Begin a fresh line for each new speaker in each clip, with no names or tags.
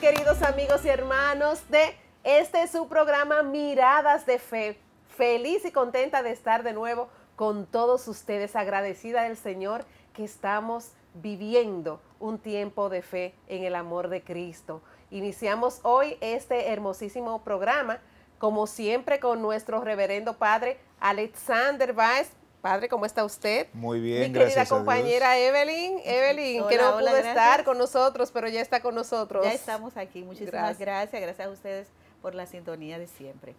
Queridos amigos y hermanos de este su programa Miradas de Fe. Feliz y contenta de estar de nuevo con todos ustedes, agradecida del Señor que estamos viviendo un tiempo de fe en el amor de Cristo. Iniciamos hoy este hermosísimo programa, como siempre, con nuestro reverendo padre Alexander Baez. Padre, ¿cómo está usted?
Muy bien,
Mi querida compañera Evelyn, Evelyn, que no pudo estar con nosotros, pero ya está con nosotros.
Ya estamos aquí. Muchísimas gracias. gracias. a ustedes por la sintonía de siempre.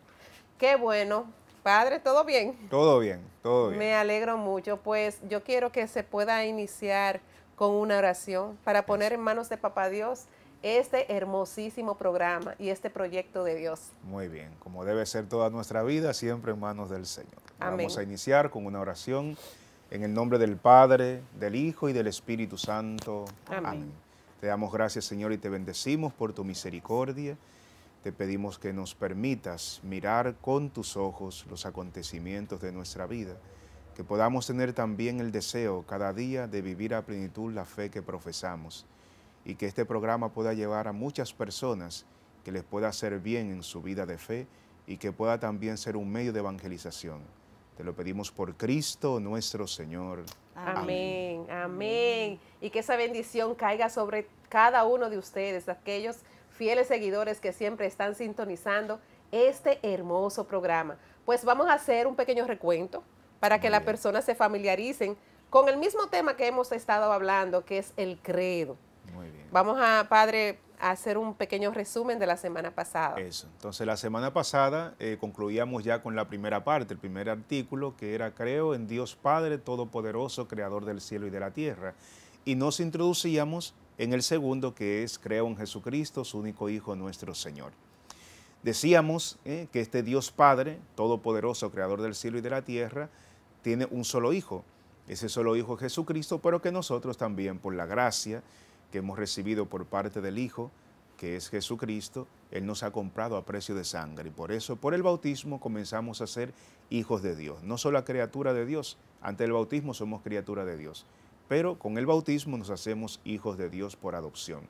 Qué bueno. Padre, ¿todo bien?
Todo bien, todo bien.
Me alegro mucho. Pues yo quiero que se pueda iniciar con una oración para poner en manos de Papá Dios este hermosísimo programa y este proyecto de Dios.
Muy bien, como debe ser toda nuestra vida, siempre en manos del Señor. Vamos a iniciar con una oración en el nombre del Padre, del Hijo y del Espíritu Santo. Amén. Te damos gracias, Señor, y te bendecimos por tu misericordia. Te pedimos que nos permitas mirar con tus ojos los acontecimientos de nuestra vida, que podamos tener también el deseo cada día de vivir a plenitud la fe que profesamos y que este programa pueda llevar a muchas personas, que les pueda hacer bien en su vida de fe y que pueda también ser un medio de evangelización. Te lo pedimos por Cristo nuestro Señor.
Amén, amén. Y que esa bendición caiga sobre cada uno de ustedes, aquellos fieles seguidores que siempre están sintonizando este hermoso programa. Pues vamos a hacer un pequeño recuento para que las personas se familiaricen con el mismo tema que hemos estado hablando, que es el credo. Muy bien. Vamos a, Padre, a hacer un pequeño resumen de la semana pasada.
Eso. Entonces, la semana pasada eh, concluíamos ya con la primera parte, el primer artículo, que era Creo en Dios Padre Todopoderoso, Creador del cielo y de la tierra. Y nos introducíamos en el segundo, que es Creo en Jesucristo, su único Hijo, nuestro Señor. Decíamos eh, que este Dios Padre, Todopoderoso, Creador del cielo y de la tierra, tiene un solo Hijo. Ese solo Hijo es Jesucristo, pero que nosotros también, por la gracia, que hemos recibido por parte del Hijo, que es Jesucristo, Él nos ha comprado a precio de sangre. Y por eso, por el bautismo, comenzamos a ser hijos de Dios. No solo criatura de Dios, ante el bautismo somos criatura de Dios, pero con el bautismo nos hacemos hijos de Dios por adopción.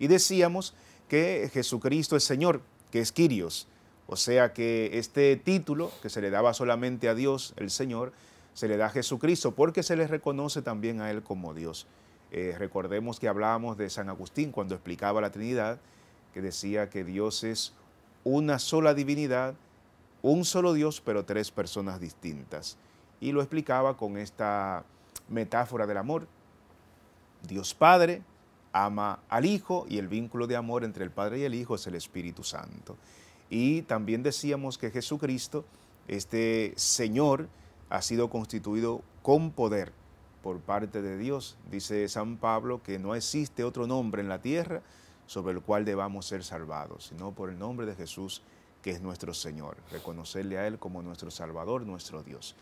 Y decíamos que Jesucristo es Señor, que es Quirios. O sea que este título que se le daba solamente a Dios, el Señor, se le da a Jesucristo porque se le reconoce también a Él como Dios. Eh, recordemos que hablábamos de San Agustín cuando explicaba la Trinidad, que decía que Dios es una sola divinidad, un solo Dios, pero tres personas distintas. Y lo explicaba con esta metáfora del amor. Dios Padre ama al Hijo y el vínculo de amor entre el Padre y el Hijo es el Espíritu Santo. Y también decíamos que Jesucristo, este Señor, ha sido constituido con poder por parte de Dios. Dice San Pablo que no existe otro nombre en la tierra sobre el cual debamos ser salvados, sino por el nombre de Jesús, que es nuestro Señor, reconocerle a Él como nuestro Salvador, nuestro Dios.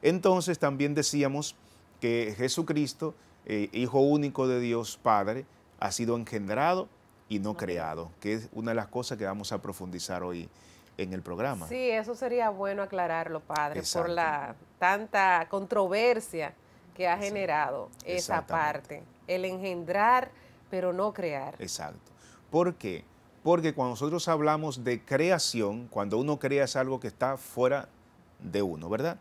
Entonces también decíamos que Jesucristo, eh, Hijo único de Dios Padre, ha sido engendrado y no creado, que es una de las cosas que vamos a profundizar hoy en el programa.
Sí, eso sería bueno aclararlo, Padre, por la tanta controversia que ha generado esa parte, el engendrar, pero no crear.
Exacto. ¿Por qué? Porque cuando nosotros hablamos de creación, cuando uno crea es algo que está fuera de uno, ¿verdad?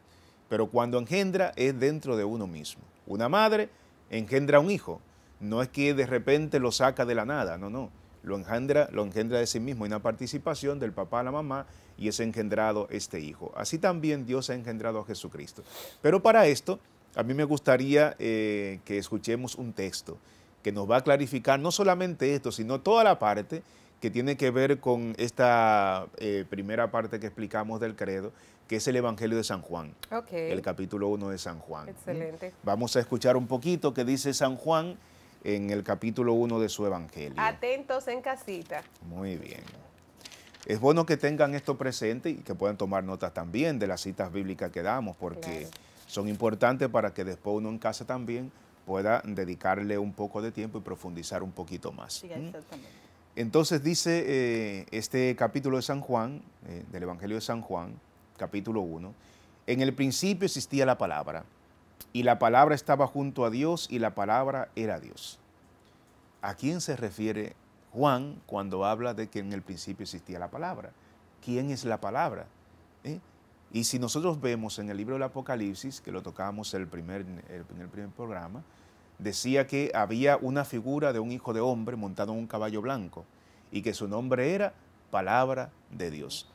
Pero cuando engendra es dentro de uno mismo. Una madre engendra un hijo. No es que de repente lo saca de la nada, no, no. Lo engendra, lo engendra de sí mismo. Hay una participación del papá a la mamá y es engendrado este hijo. Así también Dios ha engendrado a Jesucristo. Pero para esto a mí me gustaría eh, que escuchemos un texto que nos va a clarificar no solamente esto, sino toda la parte que tiene que ver con esta eh, primera parte que explicamos del credo, que es el Evangelio de San Juan, el capítulo 1 de San Juan.
Excelente.
Vamos a escuchar un poquito que dice San Juan en el capítulo 1 de su Evangelio.
Atentos en casita.
Muy bien. Es bueno que tengan esto presente y que puedan tomar notas también de las citas bíblicas que damos, porque son importantes para que después uno en casa también pueda dedicarle un poco de tiempo y profundizar un poquito más. Entonces dice eh, este capítulo de San Juan, eh, del Evangelio de San Juan, capítulo 1, en el principio existía la palabra, y la palabra estaba junto a Dios, y la palabra era Dios. ¿A quién se refiere Juan cuando habla de que en el principio existía la palabra. ¿Quién es la palabra? ¿Eh? Y si nosotros vemos en el libro del Apocalipsis, que lo tocamos el primer, en el primer programa, decía que había una figura de un hijo de hombre montado en un caballo blanco y que su nombre era palabra de Dios.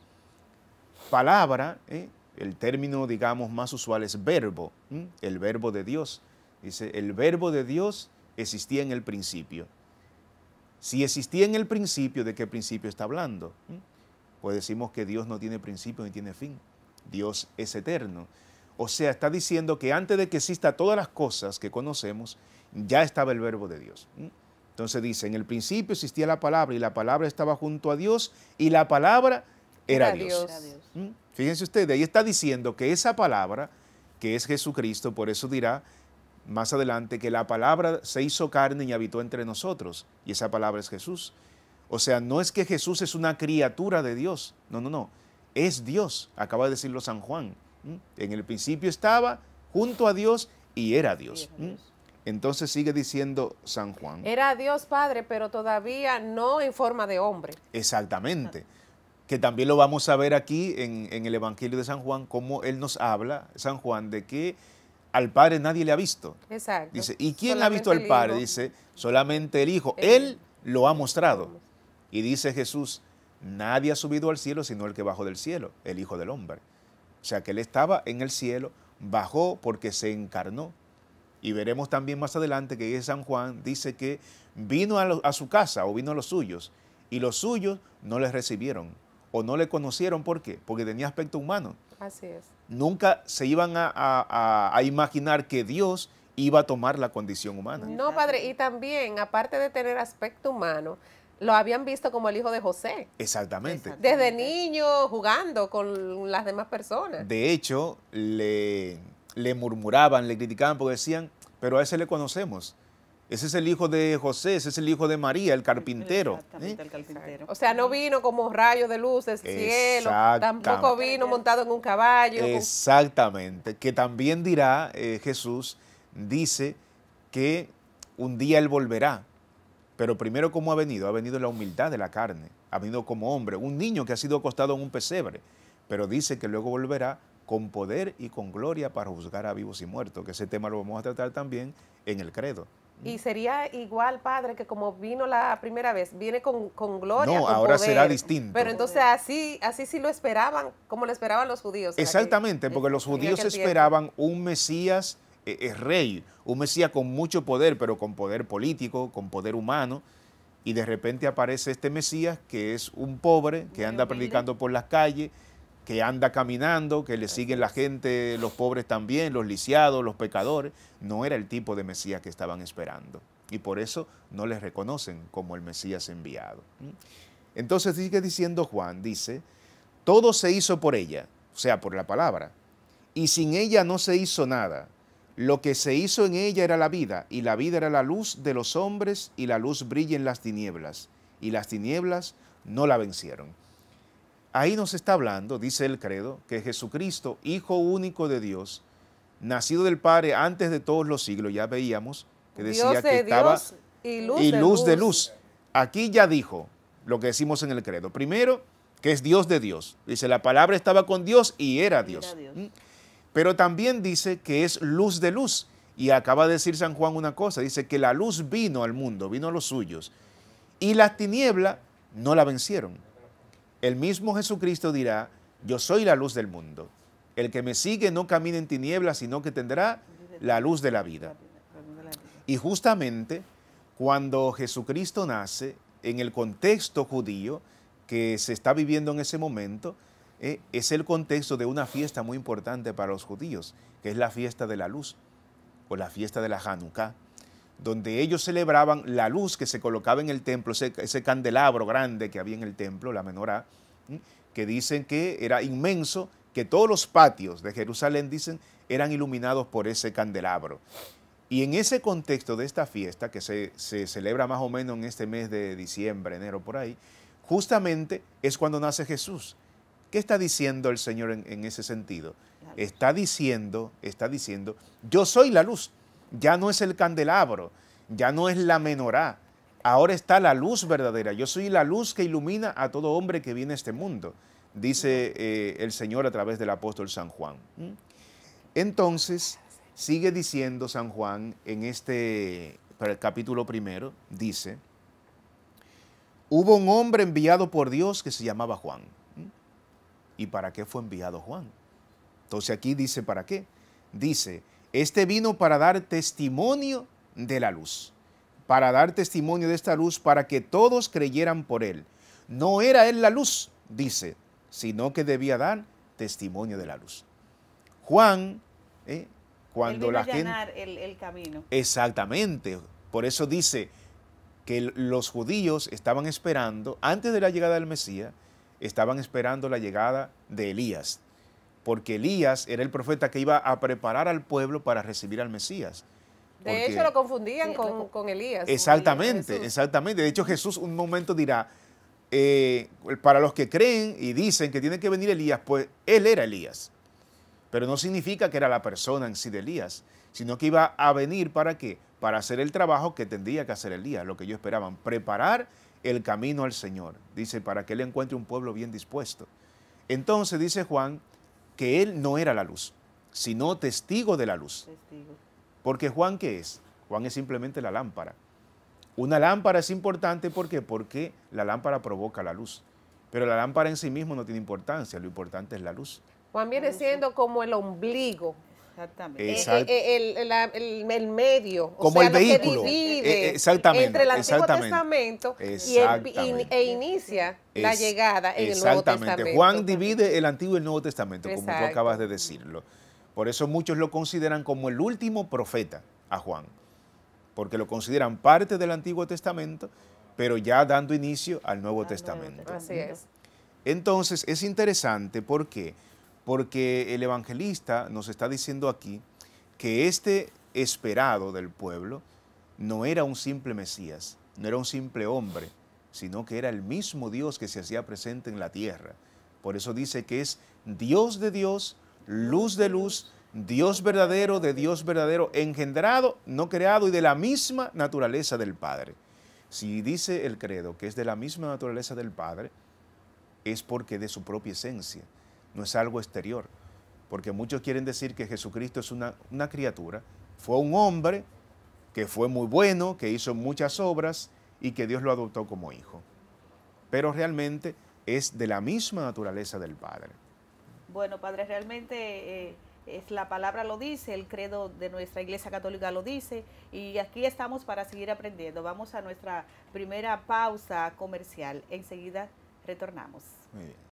Palabra, ¿eh? el término, digamos, más usual es verbo, el verbo de Dios. Dice, el verbo de Dios existía en el principio. Si existía en el principio, ¿de qué principio está hablando? Pues decimos que Dios no tiene principio ni tiene fin. Dios es eterno. O sea, está diciendo que antes de que exista todas las cosas que conocemos, ya estaba el verbo de Dios. Entonces dice, en el principio existía la palabra y la palabra estaba junto a Dios y la palabra era, Dios. Fíjense ustedes, ahí está diciendo que esa palabra, que es Jesucristo, por eso dirá más adelante que la palabra se hizo carne y habitó entre nosotros, y esa palabra es Jesús. O sea, no es que Jesús es una criatura de Dios, no, no, no, es Dios, acaba de decirlo San Juan. En el principio estaba junto a Dios y era Dios. Entonces sigue diciendo San Juan.
Era Dios Padre, pero todavía no en forma de hombre.
Exactamente. Que también lo vamos a ver aquí en, el Evangelio de San Juan, cómo él nos habla, San Juan, de que al Padre nadie le ha visto.
Exacto.
Dice, ¿y quién ha visto al Padre? Dice, solamente el Hijo. él lo ha mostrado. Y dice Jesús, nadie ha subido al cielo sino el que bajó del cielo, el Hijo del Hombre. O sea que él estaba en el cielo, bajó porque se encarnó. Y veremos también más adelante que San Juan dice que vino a, su casa o vino a los suyos y los suyos no le recibieron o no le conocieron. ¿Por qué? Porque tenía aspecto humano.
Así es.
Nunca se iban a, a imaginar que Dios iba a tomar la condición humana.
No, padre, y también, aparte de tener aspecto humano, lo habían visto como el hijo de José.
Exactamente.
Desde niño jugando con las demás personas.
De hecho, le, le murmuraban, le criticaban porque decían, pero a ese le conocemos. Ese es el hijo de José, ese es el hijo de María, el carpintero.
Exactamente, el carpintero.
O sea, no vino como rayo de luz del cielo, tampoco vino montado en un caballo.
Exactamente, que también dirá eh, Jesús, dice que un día Él volverá, pero primero, ¿cómo ha venido? Ha venido la humildad de la carne, ha venido como hombre, un niño que ha sido acostado en un pesebre, pero dice que luego volverá con poder y con gloria para juzgar a vivos y muertos, que ese tema lo vamos a tratar también en el credo.
Y sería igual, Padre, que como vino la primera vez, viene con, gloria.
No, ahora será distinto.
Pero entonces así, así sí lo esperaban, como lo esperaban los judíos.
Exactamente, porque los judíos esperaban un Mesías es rey, un Mesías con mucho poder, pero con poder político, con poder humano, y de repente aparece este Mesías que es un pobre, que anda predicando por las calles, que anda caminando, que le siguen la gente, los pobres también, los lisiados, los pecadores. No era el tipo de Mesías que estaban esperando. Y por eso no les reconocen como el Mesías enviado. Entonces sigue diciendo Juan, dice, todo se hizo por ella, o sea, por la palabra, y sin ella no se hizo nada. Lo que se hizo en ella era la vida, y la vida era la luz de los hombres, y la luz brilla en las tinieblas, y las tinieblas no la vencieron. Ahí nos está hablando, dice el credo, que Jesucristo, Hijo único de Dios, nacido del Padre antes de todos los siglos, ya veíamos que decía que estaba
y luz,
de, luz. Aquí ya dijo lo que decimos en el credo. Primero, que es Dios de Dios. Dice, la palabra estaba con Dios y era Dios. ¿Mm? Pero también dice que es luz de luz. Y acaba de decir San Juan una cosa, dice que la luz vino al mundo, vino a los suyos. Y las tinieblas no la vencieron. El mismo Jesucristo dirá, yo soy la luz del mundo. El que me sigue no camina en tinieblas, sino que tendrá la luz de la vida. Y justamente cuando Jesucristo nace, en el contexto judío que se está viviendo en ese momento, eh, es el contexto de una fiesta muy importante para los judíos, que es la fiesta de la luz, o la fiesta de la Hanukkah, donde ellos celebraban la luz que se colocaba en el templo, ese, candelabro grande que había en el templo, la menorá, que dicen que era inmenso, que todos los patios de Jerusalén, dicen, eran iluminados por ese candelabro. Y en ese contexto de esta fiesta, que se, celebra más o menos en este mes de diciembre, enero, por ahí, justamente es cuando nace Jesús. ¿Qué está diciendo el Señor en, en ese sentido? Está diciendo, está diciendo, yo soy la luz ya no es el candelabro, ya no es la menorá, ahora está la luz verdadera. Yo soy la luz que ilumina a todo hombre que viene a este mundo, dice eh, el Señor a través del apóstol San Juan. Entonces, sigue diciendo San Juan en este para el capítulo primero, dice, hubo un hombre enviado por Dios que se llamaba Juan. ¿Y para qué fue enviado Juan? Entonces aquí dice, ¿para qué? Dice, este vino para dar testimonio de la luz, para dar testimonio de esta luz, para que todos creyeran por él. No era él la luz, dice, sino que debía dar testimonio de la luz. Juan, eh, cuando la gente...
El, el camino.
Exactamente, por eso dice que los judíos estaban esperando, antes de la llegada del Mesías, estaban esperando la llegada de Elías, porque Elías era el profeta que iba a preparar al pueblo para recibir al Mesías.
De hecho, lo confundían con, Elías.
Exactamente, exactamente. De hecho, Jesús un momento dirá, eh, para los que creen y dicen que tiene que venir Elías, pues él era Elías. Pero no significa que era la persona en sí de Elías, sino que iba a venir para qué? Para hacer el trabajo que tendría que hacer Elías, lo que ellos esperaban, preparar el camino al Señor. Dice, para que él encuentre un pueblo bien dispuesto. Entonces dice Juan que él no era la luz, sino testigo de la luz. Porque Juan, ¿qué es? Juan es simplemente la lámpara. Una lámpara es importante ¿por qué? porque la lámpara provoca la luz. Pero la lámpara en sí mismo no tiene importancia, lo importante es la luz.
Juan viene siendo como el ombligo.
Exactamente.
Eh, eh, el, el, medio,
como el vehículo.
Eh, exactamente, entre el Antiguo Testamento y e inicia la llegada en el Nuevo Testamento.
Juan divide el Antiguo y el Nuevo Testamento, como tú acabas de decirlo. Por eso muchos lo consideran como el último profeta a Juan, porque lo consideran parte del Antiguo Testamento, pero ya dando inicio al Nuevo Testamento.
Así es.
Entonces es interesante porque porque el evangelista nos está diciendo aquí que este esperado del pueblo no era un simple Mesías, no era un simple hombre, sino que era el mismo Dios que se hacía presente en la tierra. Por eso dice que es Dios de Dios, luz de luz, Dios verdadero de Dios verdadero, engendrado, no creado y de la misma naturaleza del Padre. Si dice el credo que es de la misma naturaleza del Padre, es porque de su propia esencia no es algo exterior, porque muchos quieren decir que Jesucristo es una, criatura, fue un hombre que fue muy bueno, que hizo muchas obras y que Dios lo adoptó como hijo. Pero realmente es de la misma naturaleza del Padre.
Bueno, Padre, realmente eh, es, la palabra lo dice, el credo de nuestra Iglesia Católica lo dice, y aquí estamos para seguir aprendiendo. Vamos a nuestra primera pausa comercial. Enseguida retornamos. Muy bien.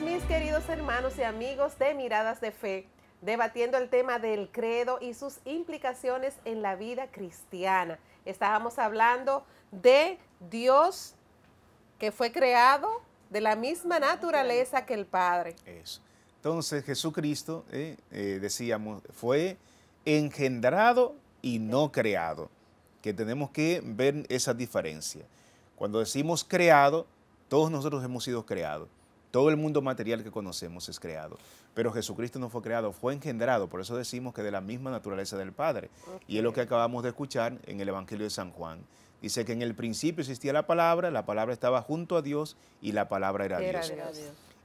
Mis queridos hermanos y amigos de Miradas de Fe, debatiendo el tema del credo y sus implicaciones en la vida cristiana. Estábamos hablando de Dios que fue creado de la misma naturaleza que el Padre.
Eso. Entonces Jesucristo, eh, eh, decíamos, fue engendrado y no creado, que tenemos que ver esa diferencia. Cuando decimos creado, todos nosotros hemos sido creados. Todo el mundo material que conocemos es creado, pero Jesucristo no fue creado, fue engendrado, por eso decimos que de la misma naturaleza del Padre. Y es lo que acabamos de escuchar en el Evangelio de San Juan. Dice que en el principio existía la palabra, la palabra estaba junto a Dios y la palabra era, Dios.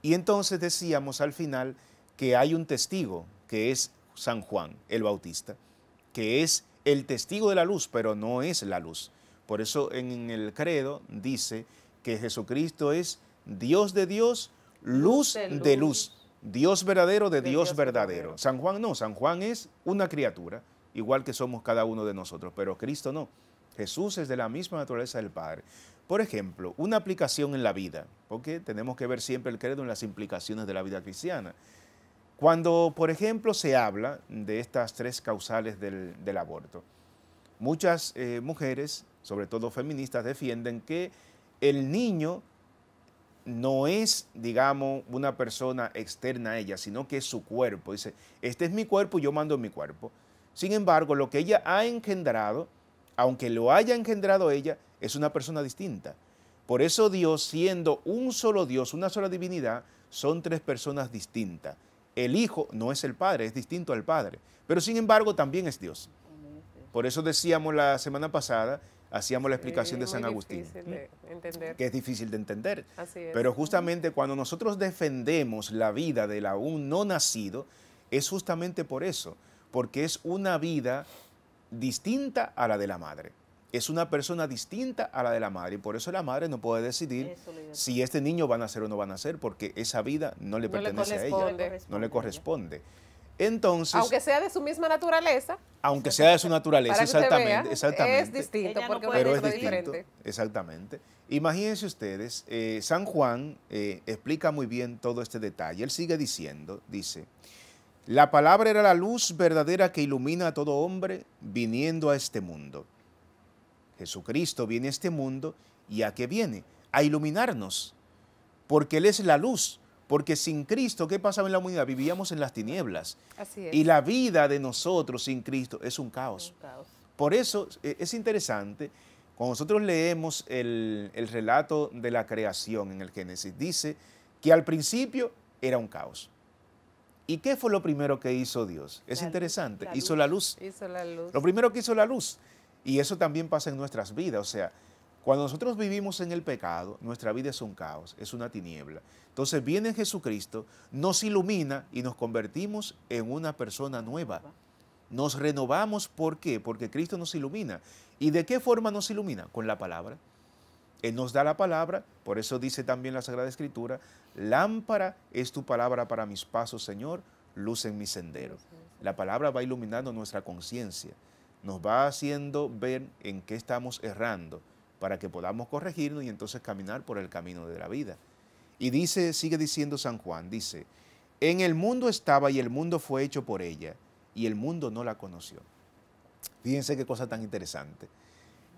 Y entonces decíamos al final que hay un testigo, que es San Juan, el Bautista, que es el testigo de la luz, pero no es la luz. Por eso en el credo dice que Jesucristo es Dios de Dios, luz de luz. Dios verdadero de, Dios, verdadero. San Juan no, San Juan es una criatura, igual que somos cada uno de nosotros, pero Cristo no. Jesús es de la misma naturaleza del Padre. Por ejemplo, una aplicación en la vida, porque tenemos que ver siempre el credo en las implicaciones de la vida cristiana. Cuando, por ejemplo, se habla de estas tres causales del, del aborto, muchas eh, mujeres, sobre todo feministas, defienden que el niño no es, digamos, una persona externa a ella, sino que es su cuerpo. Dice, este es mi cuerpo, yo mando mi cuerpo. Sin embargo, lo que ella ha engendrado, aunque lo haya engendrado ella, es una persona distinta. Por eso Dios, siendo un solo Dios, una sola divinidad, son tres personas distintas. El Hijo no es el Padre, es distinto al Padre, pero sin embargo también es Dios. Por eso decíamos la semana pasada, hacíamos la explicación de San Agustín, que es difícil de entender. Pero justamente cuando nosotros defendemos la vida del aún no nacido, es justamente por eso, porque es una vida distinta a la de la madre. Es una persona distinta a la de la madre y por eso la madre no puede decidir si este niño va a nacer o no va a nacer, porque esa vida no le pertenece a ella, no le corresponde. Entonces,
aunque sea de su misma naturaleza,
aunque sea de su naturaleza, exactamente, exactamente,
es distinto, porque
pero es distinto, exactamente. Imagínense ustedes, eh, San Juan eh, explica muy bien todo este detalle. Él sigue diciendo, dice, la palabra era la luz verdadera que ilumina a todo hombre viniendo a este mundo. Jesucristo viene a este mundo y a qué viene? A iluminarnos, porque Él es la luz porque sin Cristo, ¿qué pasaba en la humanidad? Vivíamos en las tinieblas.
Así es.
Y la vida de nosotros sin Cristo es un caos. Por eso e, es interesante, cuando nosotros leemos el, relato de la creación en el Génesis, dice que al principio era un caos. ¿Y qué fue lo primero que hizo Dios? Es interesante, hizo la luz.
Hizo la luz.
Lo primero que hizo la luz. Y eso también pasa en nuestras vidas. O sea, cuando nosotros vivimos en el pecado, nuestra vida es un caos, es una tiniebla. Entonces viene Jesucristo, nos ilumina y nos convertimos en una persona nueva. Nos renovamos, ¿por qué? Porque Cristo nos ilumina. ¿Y de qué forma nos ilumina? Con la palabra. Él nos da la palabra, por eso dice también la Sagrada Escritura, lámpara es tu palabra para mis pasos, Señor, luz en mi sendero. La palabra va iluminando nuestra conciencia, nos va haciendo ver en qué estamos errando para que podamos corregirnos y entonces caminar por el camino de la vida. Y dice, sigue diciendo San Juan, dice, en el mundo estaba y el mundo fue hecho por ella y el mundo no la conoció. Fíjense qué cosa tan interesante.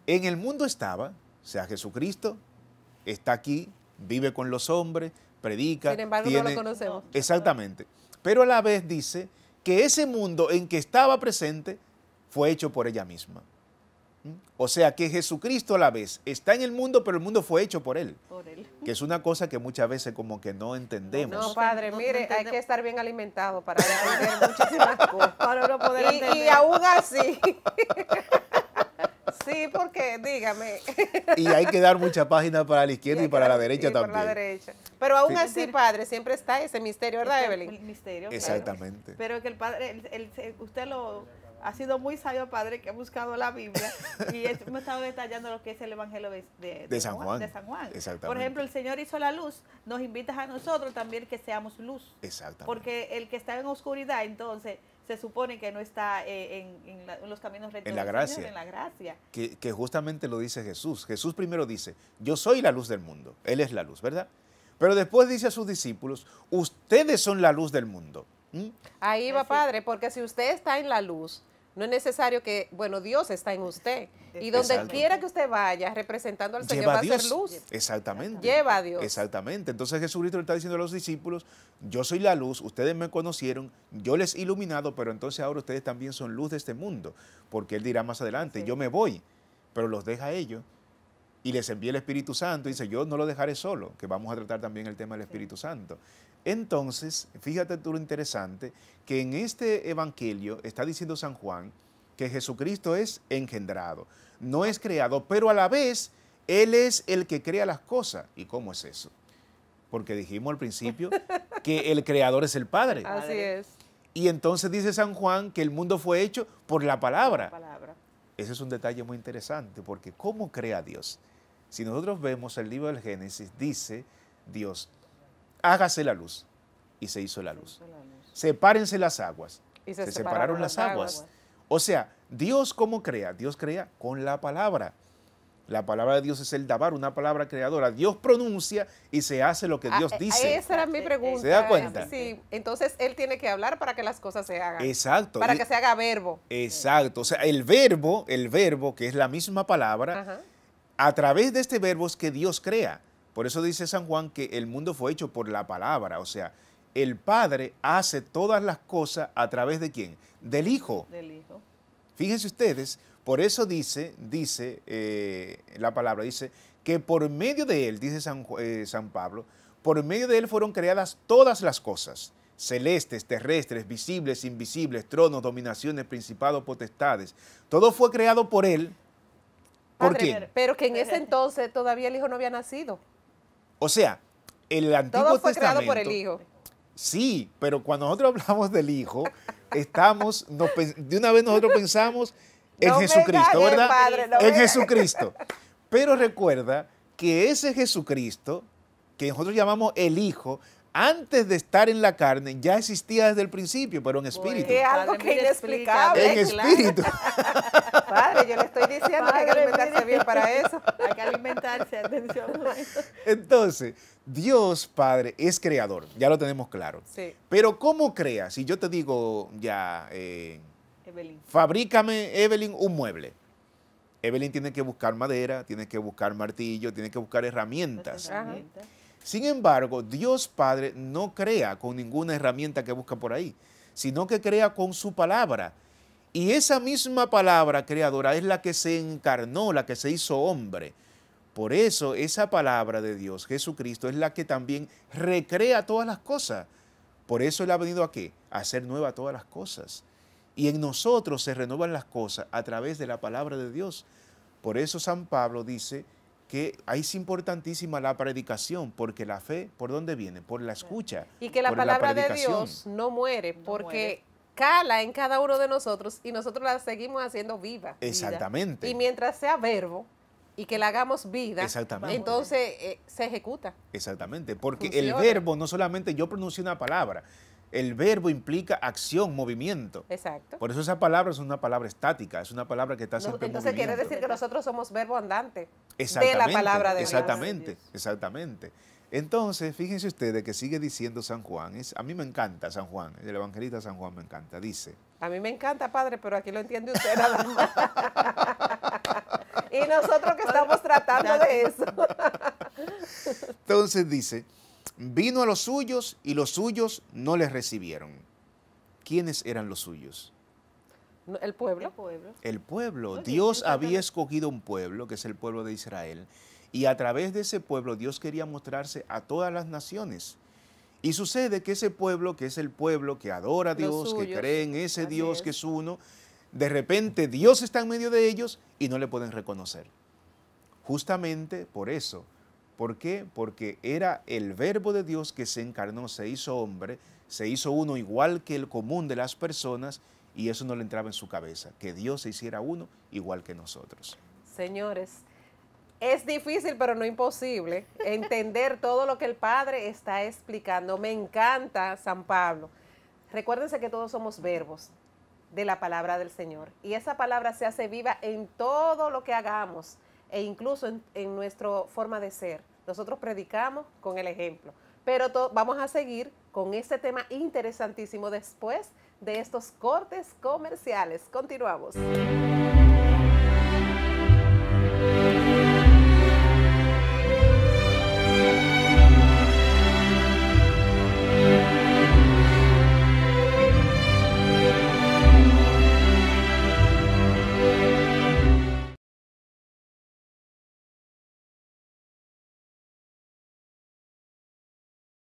En el mundo estaba, o sea, Jesucristo está aquí, vive con los hombres, predica.
Sin embargo, no lo conocemos.
Exactamente. Pero a la vez dice que ese mundo en que estaba presente fue hecho por ella misma. O sea que Jesucristo a la vez está en el mundo, pero el mundo fue hecho por él. Que es una cosa que muchas veces como que no entendemos.
No, padre, mire, hay que estar bien alimentado para entender muchísimas cosas. Para no poder y, y aún así. Sí, porque dígame.
Y hay que dar mucha página para la izquierda y, para la derecha también.
Para la derecha. Pero aún así, padre, siempre está ese misterio, ¿verdad, Evelyn?
El misterio.
Exactamente.
Pero que el padre, usted lo ha sido muy sabio, padre, que ha buscado la Biblia y hemos estado detallando lo que es el Evangelio de,
San, Juan,
de San Juan. Por ejemplo, el Señor hizo la luz, nos invita a nosotros también que seamos luz.
Exactamente.
Porque el que está en oscuridad, entonces, se supone que no está eh, en, los caminos rectos
en la gracia.
en la gracia.
Que, que justamente lo dice Jesús. Jesús primero dice, yo soy la luz del mundo. Él es la luz, ¿verdad? Pero después dice a sus discípulos, ustedes son la luz del mundo.
¿Mm? Ahí va, Padre, porque si usted está en la luz, no es necesario que, bueno, Dios está en usted. Y donde quiera que usted vaya representando al Señor va a ser luz.
Exactamente.
Lleva a Dios.
Exactamente. Entonces Jesucristo le está diciendo a los discípulos, yo soy la luz, ustedes me conocieron, yo les he iluminado, pero entonces ahora ustedes también son luz de este mundo. Porque Él dirá más adelante, yo me voy, pero los deja a ellos. Y les envía el Espíritu Santo y dice, yo no lo dejaré solo, que vamos a tratar también el tema del Espíritu Santo. Entonces, fíjate tú lo interesante, que en este Evangelio está diciendo San Juan que Jesucristo es engendrado, no es creado, pero a la vez Él es el que crea las cosas. ¿Y cómo es eso? Porque dijimos al principio que el creador es el Padre.
Así es.
Y entonces dice San Juan que el mundo fue hecho por la palabra.
La palabra.
Ese es un detalle muy interesante, porque ¿cómo crea Dios? Si nosotros vemos el libro del Génesis, dice Dios, hágase la luz. Y se hizo la luz. Sepárense las aguas.
Y se, separaron, las aguas.
O sea, Dios cómo crea? Dios crea con la palabra. La palabra de Dios es el dabar, una palabra creadora. Dios pronuncia y se hace lo que Dios
Ah, eh,
dice.
Esa era mi pregunta.
¿Se da cuenta?
Sí, entonces él tiene que hablar para que las cosas se hagan.
Exacto.
Para
Y-
que se haga verbo.
Exacto. O sea, el verbo, el verbo, que es la misma palabra,
Ajá.
a través de este verbo es que Dios crea. Por eso dice San Juan que el mundo fue hecho por la palabra. O sea, el Padre hace todas las cosas a través de quién? Del Hijo.
Del Hijo.
Fíjense ustedes, por eso dice, dice eh, la palabra, dice que por medio de él, dice San, eh, San Pablo, por medio de él fueron creadas todas las cosas, celestes, terrestres, visibles, invisibles, tronos, dominaciones, principados, potestades. Todo fue creado por él. ¿Por
Padre,
quién?
Pero que en ese entonces todavía el hijo no había nacido.
O sea, el Antiguo
Todo fue creado
Testamento.
por el hijo.
Sí, pero cuando nosotros hablamos del Hijo, estamos, nos de una vez nosotros pensamos en
No
Jesucristo, ¿verdad?
padre, no me
en. Jesucristo. Pero recuerda que ese Jesucristo, que nosotros llamamos el Hijo, antes de estar en la carne, ya existía desde el principio, pero en espíritu.
Que algo
Padre,
que inexplicable.
En
claro.
espíritu.
Padre, yo le estoy diciendo que hay que alimentarse bien para eso.
Hay que alimentarse, atención.
Entonces, Dios Padre es creador, ya lo tenemos claro.
Sí.
Pero ¿cómo crea? Si yo te digo ya, eh,
Evelyn.
fabrícame, Evelyn, un mueble. Evelyn tiene que buscar madera, tiene que buscar martillo, tiene que buscar herramientas.
Herramientas.
Sin embargo, Dios Padre no crea con ninguna herramienta que busca por ahí, sino que crea con su palabra. Y esa misma palabra creadora es la que se encarnó, la que se hizo hombre. Por eso esa palabra de Dios, Jesucristo, es la que también recrea todas las cosas. Por eso Él ha venido a qué? A hacer nueva todas las cosas. Y en nosotros se renuevan las cosas a través de la palabra de Dios. Por eso San Pablo dice que es importantísima la predicación, porque la fe, ¿por dónde viene? Por la escucha.
Y que la
por
palabra de. Dios no muere
No
porque
muere.
cala en cada uno de nosotros y nosotros la seguimos haciendo viva.
Exactamente.
Y mientras sea verbo y que la hagamos vida,
Exactamente.
entonces eh, se ejecuta.
Exactamente, porque
Funciona.
el verbo no solamente yo pronuncio una palabra, el verbo implica acción, movimiento.
Exacto.
Por eso esa palabra es una palabra estática, es una palabra que está siempre en
entonces quiere decir que nosotros somos verbo andante de
Exactamente,
la palabra de Dios.
Exactamente, exactamente. Entonces, fíjense ustedes que sigue diciendo San Juan, es, a mí me encanta San Juan, el evangelista San Juan me encanta, dice,
A mí me encanta, padre, pero aquí lo entiende usted nada más. y nosotros que estamos tratando de eso.
entonces dice, vino a los suyos y los suyos no les recibieron. ¿Quiénes eran los suyos?
El
El
pueblo.
El pueblo. Dios había escogido un pueblo, que es el pueblo de Israel, y a través de ese pueblo Dios quería mostrarse a todas las naciones. Y sucede que ese pueblo, que es el pueblo que adora a Dios, que cree en ese
así
Dios
es.
que es uno, de repente Dios está en medio de ellos y no le pueden reconocer. Justamente por eso. ¿Por qué? Porque era el verbo de Dios que se encarnó, se hizo hombre, se hizo uno igual que el común de las personas y eso no le entraba en su cabeza, que Dios se hiciera uno igual que nosotros.
Señores, es difícil, pero no imposible, entender todo lo que el Padre está explicando. Me encanta San Pablo. Recuérdense que todos somos verbos de la palabra del Señor. Y esa palabra se hace viva en todo lo que hagamos e incluso en, en nuestra forma de ser. Nosotros predicamos con el ejemplo. Pero vamos a seguir con este tema interesantísimo después de estos cortes comerciales. Continuamos.